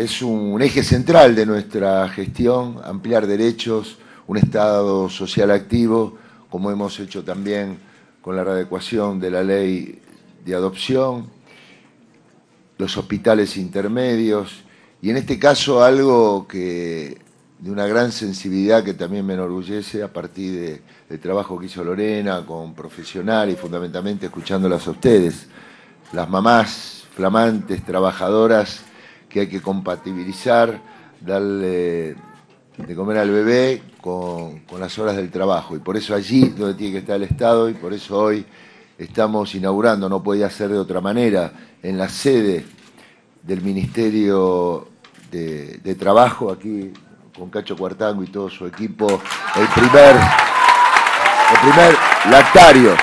Es un eje central de nuestra gestión, ampliar derechos, un Estado social activo, como hemos hecho también con la readecuación de la ley de adopción, los hospitales intermedios, y en este caso algo que de una gran sensibilidad que también me enorgullece a partir del trabajo que hizo Lorena con profesional y fundamentalmente escuchándolas a ustedes, las mamás flamantes, trabajadoras que hay que compatibilizar, darle de comer al bebé con, con, las horas del trabajo. Y por eso allí donde tiene que estar el Estado y por eso hoy estamos inaugurando, no podía ser de otra manera, en la sede del Ministerio de, de Trabajo, aquí con Cacho Cuartango y todo su equipo, el primer, el primer lactario.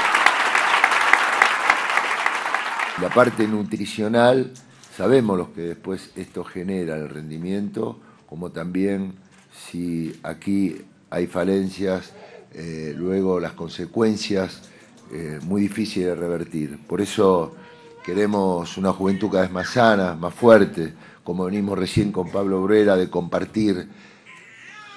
La parte nutricional, sabemos lo que después esto genera el rendimiento, como también si aquí hay falencias, eh, luego las consecuencias eh, muy difíciles de revertir. Por eso queremos una juventud cada vez más sana, más fuerte, como venimos recién con Pablo Obrera, de compartir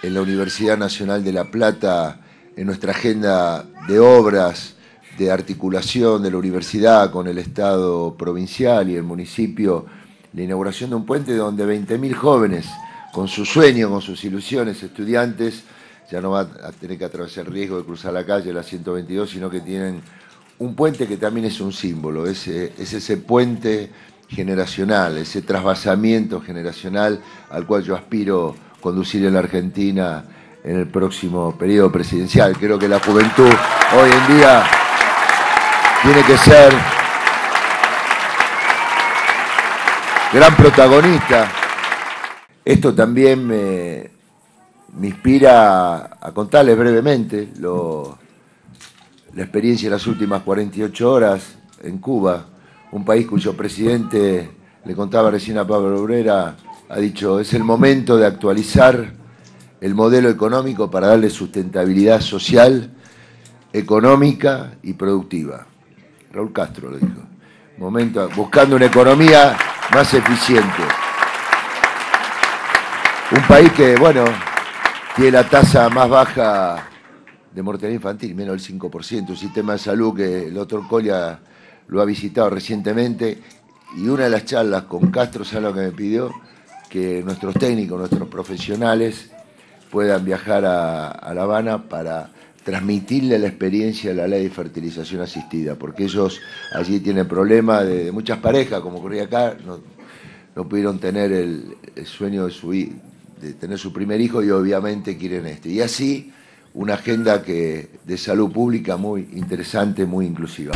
en la Universidad Nacional de La Plata, en nuestra agenda de obras, de articulación de la universidad con el Estado provincial y el municipio, la inauguración de un puente donde 20.000 jóvenes, con sus sueños, con sus ilusiones, estudiantes, ya no van a tener que atravesar el riesgo de cruzar la calle, la 122, sino que tienen un puente que también es un símbolo, es, es ese puente generacional, ese trasvasamiento generacional al cual yo aspiro conducir en la Argentina en el próximo periodo presidencial. Creo que la juventud hoy en día tiene que ser gran protagonista. Esto también me, inspira a, contarles brevemente la experiencia de las últimas 48 horas en Cuba, un país cuyo presidente, le contaba recién a Pablo Obrera, ha dicho, es el momento de actualizar el modelo económico para darle sustentabilidad social, económica y productiva. Raúl Castro lo dijo. Momento, buscando una economía más eficiente. Un país que, bueno, tiene la tasa más baja de mortalidad infantil, menos del 5%, un sistema de salud que el doctor Colia lo ha visitado recientemente, y una de las charlas con Castro, ¿sabe lo que me pidió? que nuestros técnicos, nuestros profesionales puedan viajar a, La Habana para transmitirle la experiencia de la ley de fertilización asistida, porque ellos allí tienen problemas de, muchas parejas, como ocurría acá, no, pudieron tener el, sueño de, su, de tener su primer hijo y obviamente quieren este. Y así una agenda que, de salud pública muy interesante, muy inclusiva.